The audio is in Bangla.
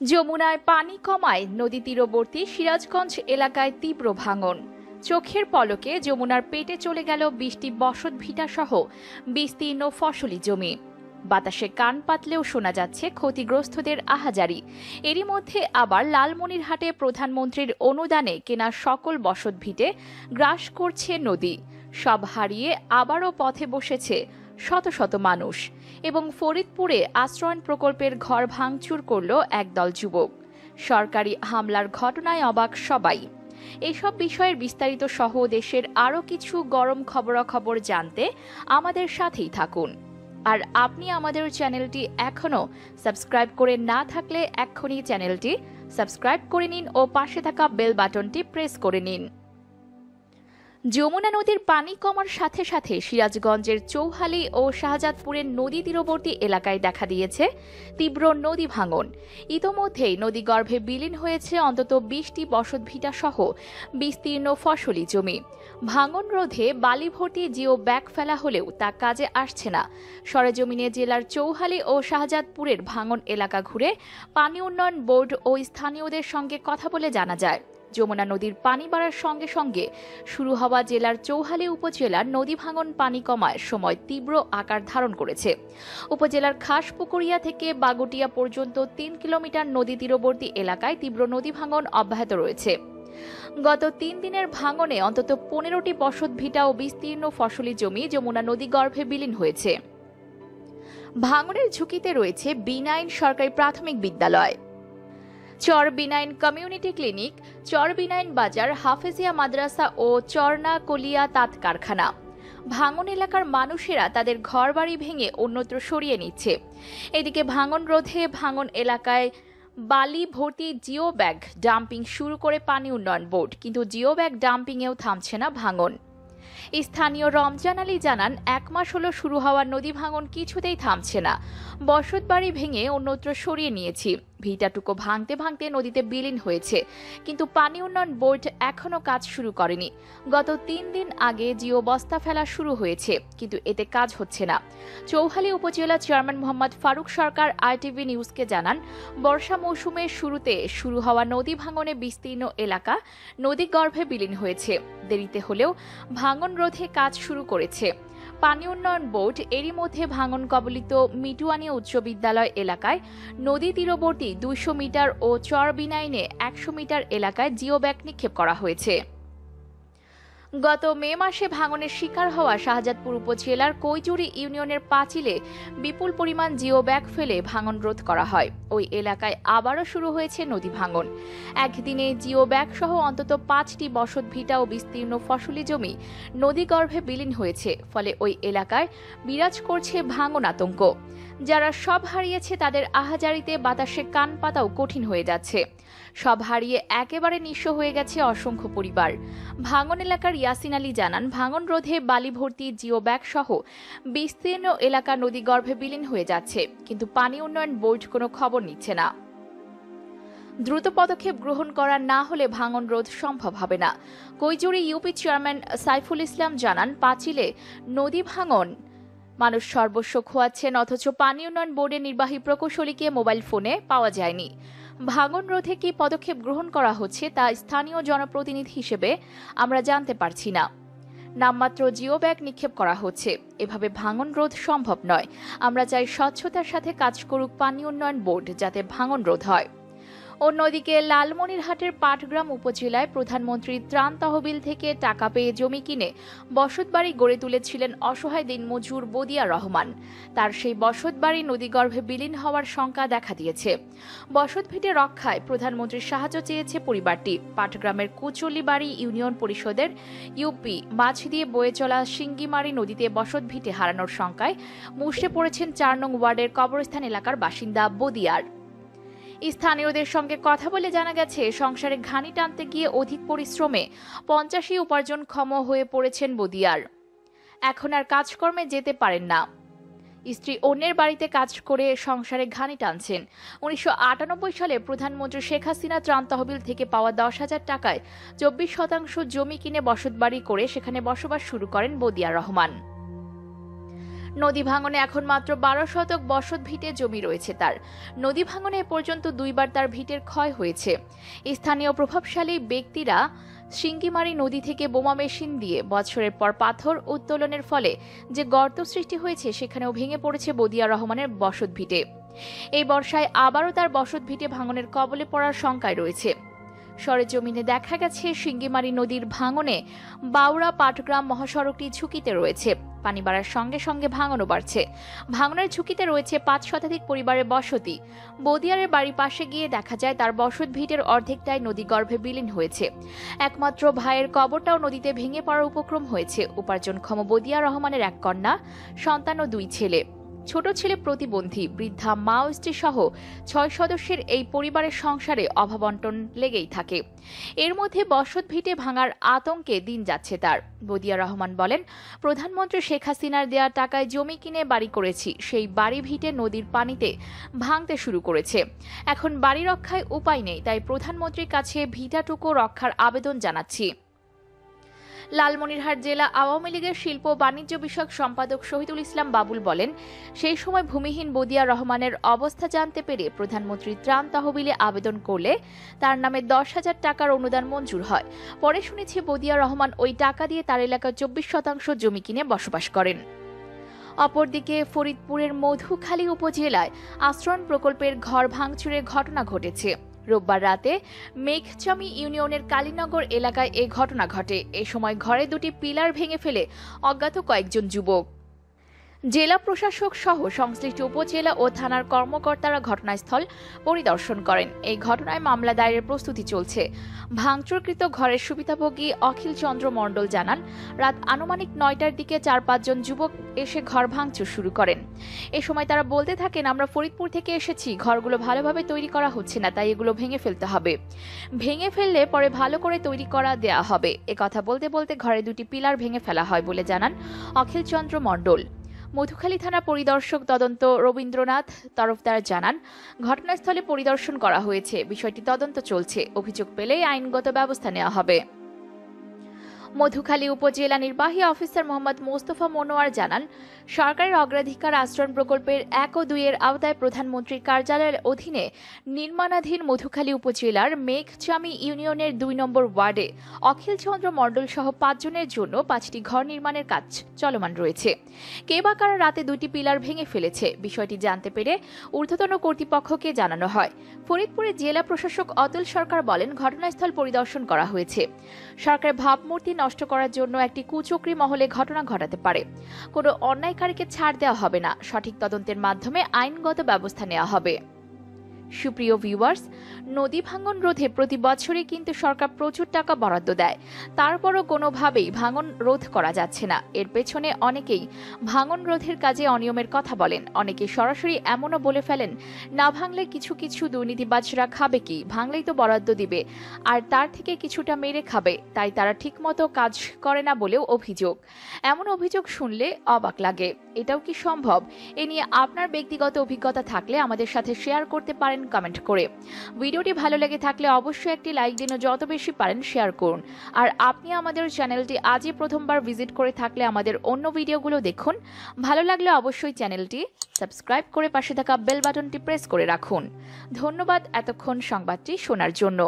যমুনায় পানি কমায় নদী তীরবর্তী সিরাজগঞ্জ এলাকায় তীব্র ভাঙন। চোখের পলকে যমুনার পেটে চলে গেল বৃষ্টি বসত ভিটা সহ বিস্তীর্ণ ফসলি জমি। বাতাসে কান পাতলেও শোনা যাচ্ছে ক্ষতিগ্রস্তদের আহাজারি। এরই মধ্যে আবার লালমনিরহাটে প্রধানমন্ত্রীর অনুদানে কেনা সকল বসত ভিটে গ্রাস করছে নদী। সব হারিয়ে আবারও পথে বসেছে শত শত মানুষ। এবং ফরিদপুরে আশ্রয়ণ প্রকল্পের ঘর ভাঙচুর করল একদল যুবক। সরকারি হামলার ঘটনায় অবাক সবাই। এসব বিষয়ের বিস্তারিত সহ দেশের আরও কিছু গরম খবরাখবর জানতে আমাদের সাথেই থাকুন। আর আপনি আমাদের চ্যানেলটি এখনও সাবস্ক্রাইব করে না থাকলে এক্ষুনি চ্যানেলটি সাবস্ক্রাইব করে নিন ও পাশে থাকা বেল বাটনটি প্রেস করে নিন। যমুনা নদীর পানি কমার সাথে সাথে সিরাজগঞ্জের চৌহালি ও শাহজাদপুরের নদী তীরবর্তী এলাকায় দেখা দিয়েছে তীব্র নদী ভাঙন। ইতোমধ্যেই নদীগর্ভে বিলীন হয়েছে অন্তত বিশটি বসতভিটা সহ বিস্তীর্ণ ফসলি জমি। ভাঙন রোধে বালি ভর্তি জিও ব্যাগ ফেলা হলেও তা কাজে আসছে না। সরেজমিনে জেলার চৌহালি ও শাহজাদপুরের ভাঙন এলাকা ঘুরে পানি উন্নয়ন বোর্ড ও স্থানীয়দের সঙ্গে কথা বলে জানা যায়। যমুনা নদীর পানি বাড়ার সঙ্গে সঙ্গে শুরু হওয়া জেলার চৌহালি উপজেলার নদী ভাঙন পানি কমায় সময় তীব্র আকার ধারণ করেছে। উপজেলার খাসপুকুরিয়া থেকে বাগুটিয়া পর্যন্ত তিন কিলোমিটার নদী তীরবর্তী এলাকায় তীব্র নদী ভাঙন অব্যাহত রয়েছে। গত তিন দিনের ভাঙনে অন্তত পনেরোটি বসত ভিটা ও বিস্তীর্ণ ফসলি জমি যমুনা নদী গর্ভে বিলীন হয়েছে। ভাঙনের ঝুঁকিতে রয়েছে বিনাইন সরকারি প্রাথমিক বিদ্যালয়। চর বিনাইন কমিউনিটি ক্লিনিক চর বিনাইন বাজার, হাফেজিয়া মাদ্রাসা ও চরনা কলিয়া তাঁত কারখানা ভাঙন এলাকার মানুষেরা তাদের ঘরবাড়ি ভেঙে অন্যত্র সরিয়ে নিচ্ছে। এদিকে ভাঙন রোধে ভাঙন এলাকায় বালি ভর্তি জিও ব্যাগ ডাম্পিং শুরু করে পানি উন্নয়ন বোর্ড, কিন্তু জিও ব্যাগ ডাম্পিংয়েও থামছে না ভাঙন। স্থানীয় রমজান আলী জানান, এক মাস হলো শুরু হওয়া নদী ভাঙন কিছুতেই থামছে না। বসত বাড়ি ভেঙে অন্যত্র সরিয়ে নিয়েছি। ভিটাটুকু ভাঙতে ভাঙতে নদীতে বিলীন হয়েছে। কিন্তু পানি উন্নয়ন বোর্ড এখনও কাজ শুরু করেনি। গত তিন দিন আগে জিও বস্তা ফেলা শুরু হয়েছে, কিন্তু এতে কাজ হচ্ছে না। চৌহালি উপজেলা চেয়ারম্যান মোহাম্মদ ফারুক সরকার আরটিভি নিউজকে জানান, বর্ষা মৌসুমের শুরুতে শুরু হওয়া নদী ভাঙনে বিস্তীর্ণ এলাকা নদী গর্ভে বিলীন হয়েছে। দেরিতে হলেও ভাঙন রোধে কাজ শুরু করেছে। পানি উন্নয়ন বোর্ড এরই মধ্যে ভাঙন কবলিত মিটুয়ানি উচ্চ বিদ্যালয় এলাকায় নদী তীরবর্তী দুইশো মিটার ও চর বিনাইনে একশো মিটার এলাকায় জিও ব্যাগ নিক্ষেপ করা হয়েছে। গত মে মাসে ভাঙনের শিকার হওয়া শাহজাদপুর উপজেলার কৈচুরি ইউনিয়নের পাঁচিলে বিপুল পরিমাণ জিও ব্যাগ ফেলে ভাঙন রোধ করা হয়। ওই এলাকায় আবারও শুরু হয়েছে নদী ভাঙন। একদিনে জিও ব্যাগ সহ অন্তত পাঁচটি বসত ভিটা ও বিস্তীর্ণ ফসলি জমি নদীগর্ভে বিলীন হয়েছে, ফলে ওই এলাকায় বিরাজ করছে ভাঙন আতঙ্ক। যারা সব হারিয়েছে তাদের আহাজারিতে বাতাসে কান পাতাও কঠিন হয়ে যাচ্ছে। সব হারিয়ে একেবারে নিঃস্ব হয়ে গেছে অসংখ্য পরিবার। ভাঙন এলাকার ইয়াসিন আলী জানান, ভাঙন রোধে বালি ভর্তি জিও ব্যাগ সহ বিস্তীর্ণ এলাকা নদীগর্ভে বিলীন হয়ে যাচ্ছে, কিন্তু পানি উন্নয়ন বোর্ড কোনো খবর নিচ্ছে না। দ্রুত পদক্ষেপ গ্রহণ করা না হলে ভাঙন রোধ সম্ভব হবে না। কৈজুরি ইউপি চেয়ারম্যান সাইফুল ইসলাম জানান, পাঁচিলে নদী ভাঙন মানুষ সর্বস্ব খোয়াচ্ছেন, অথচ পানি উন্নয়ন বোর্ডের নির্বাহী প্রকৌশলীকে মোবাইল ফোনে পাওয়া যায়নি। ভাঙন রোধে কি পদক্ষেপ গ্রহণ করা হচ্ছে তা স্থানীয় জনপ্রতিনিধি হিসেবে আমরা জানতে পারছি না। নামমাত্র জিও ব্যাগ নিক্ষেপ করা হচ্ছে। এভাবে ভাঙন রোধ সম্ভব নয়। আমরা চাই স্বচ্ছতার সাথে কাজ করুক পানি উন্নয়ন বোর্ড, যাতে ভাঙন রোধ হয়। অন্যদিকে লালমনিরহাটের পাটগ্রাম উপজেলায় প্রধানমন্ত্রী ত্রাণ তহবিল থেকে টাকা পেয়ে জমি কিনে বসতবাড়ি গড়ে তুলেছিলেন অসহায় দিনমজুর বদিয়া রহমান। তার সেই বসতবাড়ি নদীগর্ভে বিলীন হওয়ার শঙ্কা দেখা দিয়েছে। বসতভিটে রক্ষায় প্রধানমন্ত্রীর সাহায্য চেয়েছে পরিবারটি। পাটগ্রামের কুচল্লিবাড়ি ইউনিয়ন পরিষদের ইউপি মাছ দিয়ে বয়ে চলা সিঙ্গিমারি নদীতে বসতভিটে হারানোর শঙ্কায় মুষড়ে পড়েছেন চার নং ওয়ার্ডের কবরস্থান এলাকার বাসিন্দা বদিয়ার। স্থানীয়দের সঙ্গে কথা বলে জানা গেছে, সংসারে ঘানি টানতে গিয়ে অধিক পরিশ্রমে পঞ্চাশি উপার্জনক্ষম হয়ে পড়েছেন বদিয়ার। এখন আর কাজকর্মে যেতে পারেন না। স্ত্রী অন্যের বাড়িতে কাজ করে সংসারে ঘানি টানছেন। উনিশশো আটানব্বই সালে প্রধানমন্ত্রী শেখ হাসিনা ত্রাণ তহবিল থেকে পাওয়া দশ হাজার টাকায় চব্বিশ শতাংশ জমি কিনে বসতবাড়ি করে সেখানে বসবাস শুরু করেন বদিয়া রহমান। নদী ভাঙনে এখন মাত্র বারো শতক বসত ভিটে জমি রয়েছে তার। নদী ভাঙনে পর্যন্ত দুইবার তার ভিটের ক্ষয় হয়েছে। স্থানীয় প্রভাবশালী ব্যক্তিরা সিঙ্গিমারি নদী থেকে বোমা মেশিন দিয়ে বছরের পর পাথর উত্তোলনের ফলে যে গর্ত সৃষ্টি হয়েছে সেখানেও ভেঙে পড়েছে বদিয়া রহমানের বসত ভিটে। এই বর্ষায় আবারও তার বসত ভিটে ভাঙনের কবলে পড়ার শঙ্কায় রয়েছে। সরেজমিনে দেখা গেছে সিঙ্গিমারি নদীর ভাঙনে বাউড়া পাটগ্রাম মহাসড়কটি ঝুঁকিতে রয়েছে। পানি বাড়ার সঙ্গে সঙ্গে ভাঙনও বাড়ছে। ভাঙনের ঝুঁকিতে রয়েছে পাঁচ শতাধিক পরিবারের বসতি। বদিয়ারের বাড়ির পাশে গিয়ে দেখা যায়, তার বসত ভিটের অর্ধেকটাই নদী গর্ভে বিলীন হয়েছে। একমাত্র ভাইয়ের কবরটাও নদীতে ভেঙে পড়ার উপক্রম হয়েছে। উপার্জনক্ষম বদিয়া রহমানের এক কন্যা, সন্তান ও দুই ছেলে। ছোট ছেলে প্রতিবন্ধী, বৃদ্ধা, মা ও স্ত্রী সহ ছয় সদস্যের এই পরিবারের সংসারে অভাবন্টন লেগেই থাকে। এর মধ্যে বসত ভিটে ভাঙার আতঙ্কে দিন যাচ্ছে তার। বদিয়া রহমান বলেন, প্রধানমন্ত্রী শেখ হাসিনার দেওয়া টাকায় জমি কিনে বাড়ি করেছি, সেই বাড়ি ভিটে নদীর পানিতে ভাঙতে শুরু করেছে। এখন বাড়ি রক্ষায় উপায় নেই, তাই প্রধানমন্ত্রীর কাছে ভিটাটুকু রক্ষার আবেদন জানাচ্ছি। লালমনিরহাট জেলা আওয়ামী লীগের শিল্প বাণিজ্য বিষয়ক সম্পাদক শহীদুল ইসলাম বাবুল বলেন, সেই সময় ভূমিহীন বদিয়া রহমানের অবস্থা জানতে পেরে প্রধানমন্ত্রী ত্রাণ তহবিলে আবেদন করলে তার নামে দশ হাজার টাকার অনুদান মঞ্জুর হয়। পরে শুনেছি বদিয়া রহমান ওই টাকা দিয়ে তার এলাকার চব্বিশ শতাংশ জমি কিনে বসবাস করেন। অপরদিকে ফরিদপুরের মধুখালী উপজেলায় আশ্রয়ণ প্রকল্পের ঘর ভাঙচুরের ঘটনা ঘটেছে। রোববার রাতে মেঘচামি ইউনিয়নের কালীনগর এলাকায় এ ঘটনা ঘটে। এ সময় ঘরে দুটি পিলার ভেঙে ফেলে অজ্ঞাত কয়েকজন যুবক। জেলা প্রশাসক সহ সংশ্লিষ্ট উপজেলা ও থানার কর্মকর্তারা ঘটনাস্থল পরিদর্শন করেন। এই ঘটনায় মামলা দায়েরের প্রস্তুতি চলছে। ভাঙচুরকৃত ঘরের সুবিধাভোগী অখিল চন্দ্র মণ্ডল জানান, রাত আনুমানিক নয়টার দিকে চার পাঁচজন যুবক এসে ঘর ভাঙচুর শুরু করেন। এ সময় তারা বলতে থাকেন, আমরা ফরিদপুর থেকে এসেছি, ঘরগুলো ভালোভাবে তৈরি করা হচ্ছে না, তাই এগুলো ভেঙে ফেলতে হবে। ভেঙে ফেললে পরে ভালো করে তৈরি করা দেয়া হবে। এ কথা বলতে বলতে ঘরে দুটি পিলার ভেঙে ফেলা হয় বলে জানান অখিল চন্দ্র মণ্ডল। মধুখালী থানা পরিদর্শক তদন্ত রবীন্দ্রনাথ তরফদার জানান, ঘটনাস্থলে পরিদর্শন করা হয়েছে। বিষয়টি তদন্ত চলছে। অভিযোগ পেলেই আইনগত ব্যবস্থা নেওয়া হবে। মধুখালী উপজেলা নির্বাহী অফিসার মোহাম্মদ মোস্তফা মনোয়ার জানান, সরকারের অগ্রাধিকার আশ্রয়ণ প্রকল্পের এক ও দুইয়ের আওতায় প্রধানমন্ত্রীর কার্যালয়ের অধীনে নির্মাণাধীন মধুখালী উপজেলার মেঘচামি ইউনিয়নের দুই নম্বর ওয়ার্ডে অখিল চন্দ্র মণ্ডল সহ পাঁচজনের জন্য পাঁচটি ঘর নির্মাণের কাজ চলমান রয়েছে। কে বা কারা রাতে দুটি পিলার ভেঙে ফেলেছে, বিষয়টি জানতে পেরে ঊর্ধ্বতন কর্তৃপক্ষকে জানানো হয়। ফরিদপুরের জেলা প্রশাসক অতুল সরকার বলেন, ঘটনাস্থল পরিদর্শন করা হয়েছে। সরকার ভাবমূর্তি নষ্ট করার জন্য একটি কুচক্রি মহলে ঘটনা ঘটাতে পারে। কোনো অন্যায়কারীকে ছাড় দেওয়া হবে না। সঠিক তদন্তের মাধ্যমে আইনগত ব্যবস্থা নেওয়া হবে। সুপ্রিয় ভিউয়ার্স নদী ভাঙন রোধে প্রতি বছরই কিন্তু সরকার প্রচুর টাকা বরাদ্দ দেয়। তারপরও কোনোভাবেই ভাঙন রোধ করা যাচ্ছে না। এর পেছনে অনেকেই ভাঙন রোধের কাজে অনিয়মের কথা বলেন। অনেকে সরাসরি এমনও বলে ফেলেন, না ভাঙলে কিছু কিছু দুর্নীতিবাজরা খাবে কি? ভাঙলেই তো বরাদ্দ দিবে। আর তার থেকে কিছুটা মেরে খাবে। তাই তারা ঠিকমতো কাজ করে না বলেও অভিযোগ। এমন অভিযোগ শুনলে অবাক লাগে। এটাও কি সম্ভব? এ নিয়ে আপনার ব্যক্তিগত অভিজ্ঞতা থাকলে আমাদের সাথে শেয়ার করতে পারেন কমেন্ট করে। ভিডিওটি ভালো লেগে থাকলে অবশ্যই একটি লাইক দিন ও যত বেশি পারেন শেয়ার করুন। আর আপনি আমাদের চ্যানেলটি আজই প্রথমবার ভিজিট করে থাকলে আমাদের অন্য ভিডিওগুলো দেখুন। ভালো লাগলে অবশ্যই চ্যানেলটি সাবস্ক্রাইব করে পাশে থাকা বেল বাটনটি প্রেস করে রাখুন। ধন্যবাদ এতক্ষণ সংবাদটি শোনার জন্য।